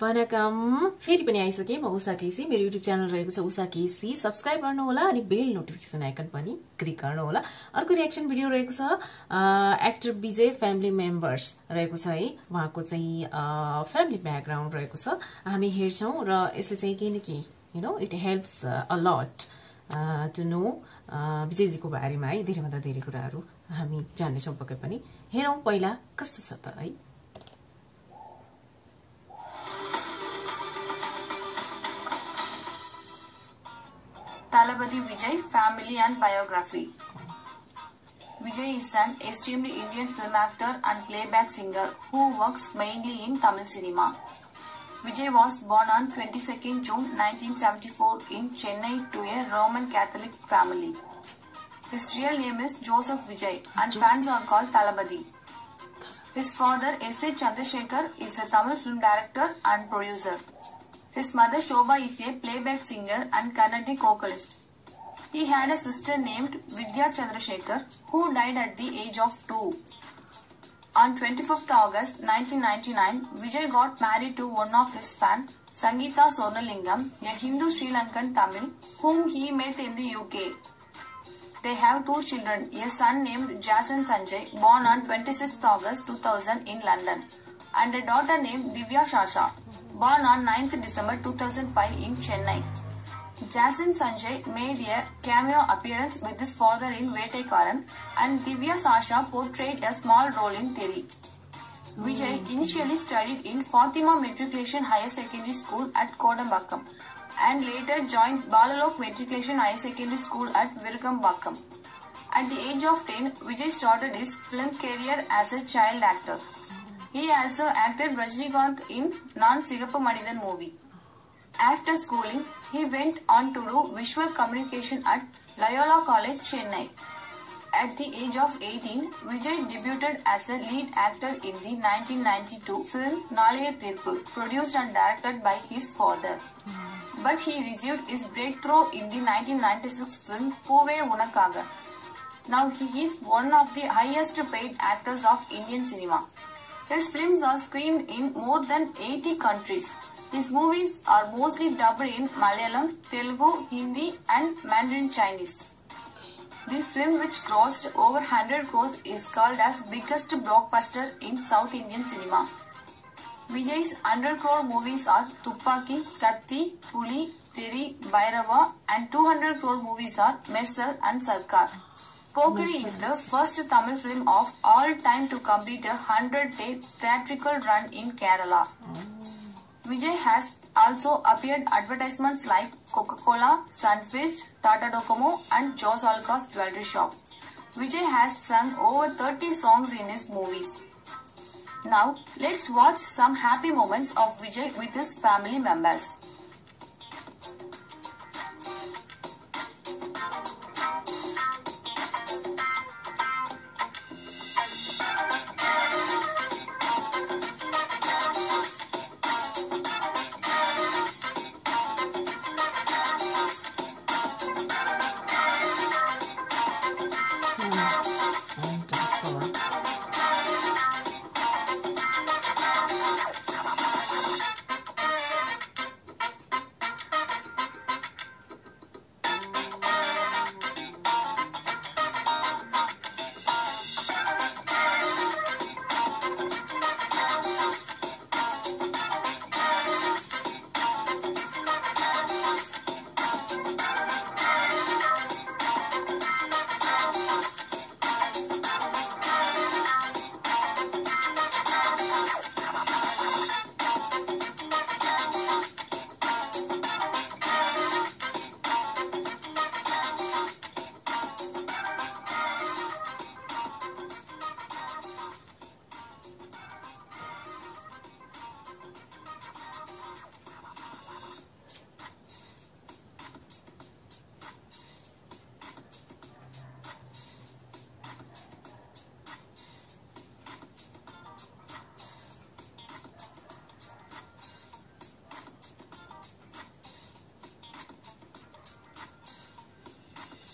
वनकम फेरि पनि आइसकेँ म उषा केसी मेरो युट्युब च्यानल रहेको छ उषा केसी सब्सक्राइब गर्नुहोला अनि बेल नोटिफिकेसन आइकन पनि क्लिक गर्नुहोला अर्को रियाक्सन भिडियो रहेको छ एक्टर विजय फ्यामिली मेम्बर्स रहेको छ है उहाँको चाहिँ फ्यामिली ब्याकग्राउन्ड रहेको छ हामी हेर्छौँ र यसले चाहिँ केही न केही you know it helps a lot to know विजयजीको बारेमा है धेरैभन्दा धेरै कुराहरू हामी जान्नेछौँ पक्कै पनि हेरौँ पहिला कस्तो छ त है Thalapathy Vijay Family and Biography Vijay is an esteemed Indian film actor and playback singer who works mainly in Tamil cinema. Vijay was born on 22nd June 1974 in Chennai to a Roman Catholic family. His real name is Joseph Vijay and fans are called Thalapathy. His father S.A. Chandrasekhar is a Tamil film director and producer. His mother Shobha is a playback singer and Carnatic vocalist. He had a sister named Vidya Chandrasekhar who died at the age of 2. On 25th August 1999, Vijay got married to one of his fans, Sangeeta Sornalingam, a Hindu Sri Lankan Tamil, whom he met in the UK. They have two children, a son named Jason Sanjay, born on 26th August 2000 in London, and a daughter named Divya Shasha, born on 9th December 2005 in Chennai. Jason Sanjay made a cameo appearance with his father in Vettaikaaran and Divya Sasha portrayed a small role in Theri. Vijay initially studied in Fatima Matriculation Higher Secondary School at Kodambakkam and later joined Balalok Matriculation Higher Secondary School at Virugambakkam. At the age of 10, Vijay started his film career as a child actor. He also acted Rajnikant in Non Sigappa Manidan movie. After schooling, he went on to do visual communication at Loyola College, Chennai. At the age of 18, Vijay debuted as a lead actor in the 1992 film Naalaiya Theerpu, produced and directed by his father. But he received his breakthrough in the 1996 film Poove Unakkaga. Now he is one of the highest paid actors of Indian cinema. His films are screened in more than 80 countries. His movies are mostly dubbed in Malayalam, Telugu, Hindi and Mandarin Chinese. The film which crossed over 100 crores is called as biggest blockbuster in South Indian cinema. Vijay's 100 crore movies are Thuppakki, Kaththi, Puli, Theri, Bhairava and 200 crore movies are Mersal and Sarkar. Pokkiri is the first Tamil film of all time to complete a 100-day theatrical run in Kerala. Vijay has also appeared advertisements like Coca-Cola, Sunfeast, Tata Docomo and Joyalukkas jewelry shop. Vijay has sung over 30 songs in his movies. Now, let's watch some happy moments of Vijay with his family members.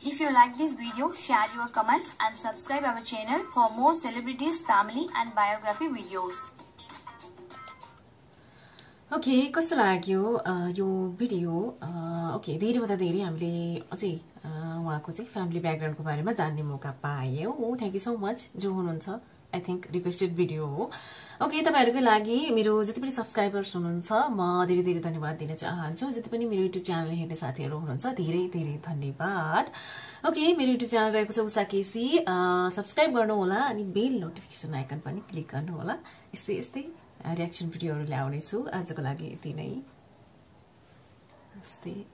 If you like this video, share your comments and subscribe our channel for more celebrities, family and biography videos. Okay कस्तो लाग्यो यो video okay धेरैभन्दा धेरै हामीले अझै उहाँको चाहिँ family ब्याकग्राउन्डको बारेमा जान्ने मौका पायौँ थ्याङ्क यू सो मच जो हुनुहुन्छ आई थिङ्क रिक्वेस्टेड भिडियो हो। ओके तपाईँहरूकै लागि मेरो जति पनि सब्सक्राइबर्स हुनुहुन्छ म धेरै धेरै धन्यवाद दिन चाहन्छु। जति पनि मेरो युट्युब च्यानल हेर्ने साथीहरू हुनुहुन्छ धेरै धेरै धन्यवाद। ओके मेरो युट्युब च्यानल रहेको छ उषा केसी। सब्सक्राइब गर्नुहोला अनि बेल नोटिफिकेसन आइकन पनि क्लिक गर्नुहोला। यस्तै यस्तै रियाक्सन भिडियोहरू ल्याउनेछु। आजको लागि यति नै। नमस्ते।